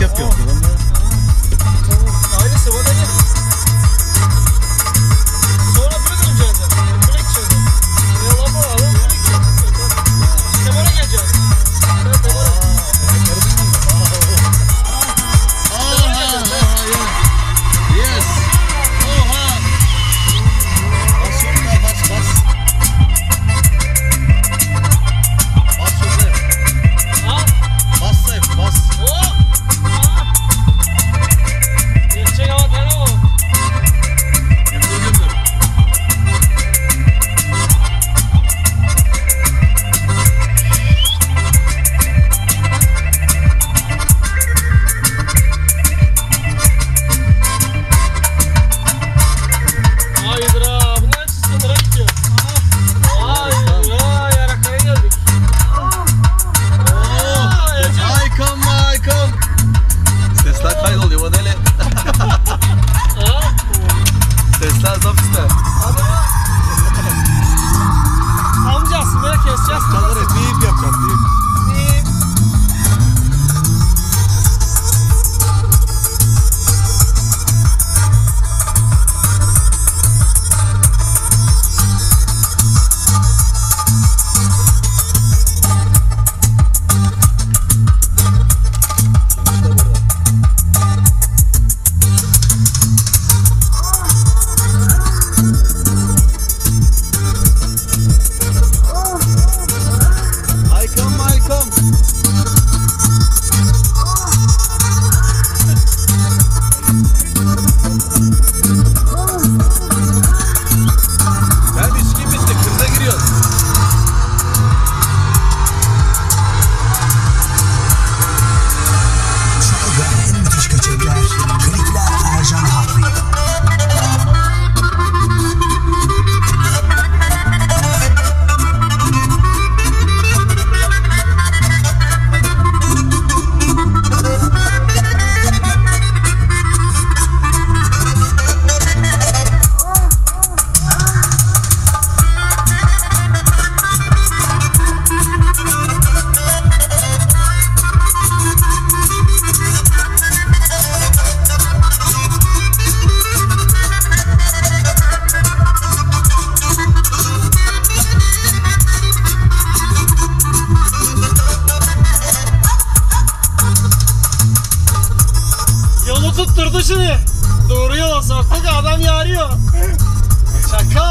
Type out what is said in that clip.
yemek yapıyorum. Tamam. Ailesi bana gel. Şunu. Doğru yola soktuk adam yarıyor. Çakal.